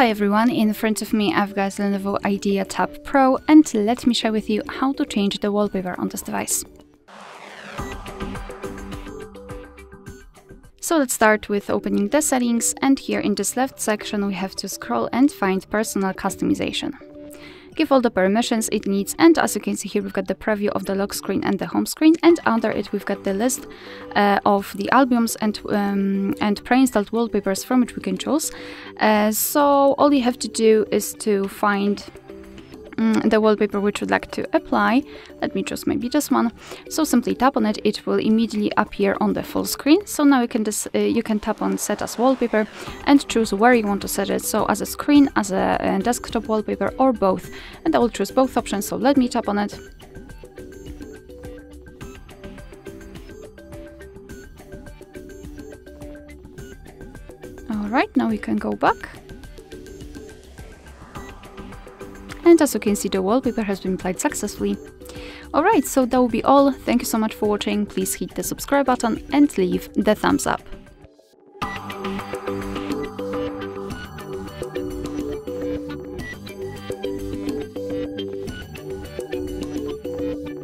Hi everyone, in front of me I've got Lenovo IDEA Tab Pro and let me share with you how to change the wallpaper on this device. So let's start with opening the settings and here in this left section we have to scroll and find personal customization give all the permissions it needs and as you can see here we've got the preview of the lock screen and the home screen and under it we've got the list uh, of the albums and um, and pre-installed wallpapers from which we can choose. Uh, so all you have to do is to find Mm, the wallpaper which you'd like to apply. Let me choose maybe this one. So simply tap on it, it will immediately appear on the full screen. So now you can uh, you can tap on set as wallpaper and choose where you want to set it. So as a screen, as a, desktop wallpaper or both. And I will choose both options. So let me tap on it. Alright, now we can go back and as you can see the wallpaper has been applied successfully. Alright, so that will be all, thank you so much for watching, please hit the subscribe button and leave the thumbs up.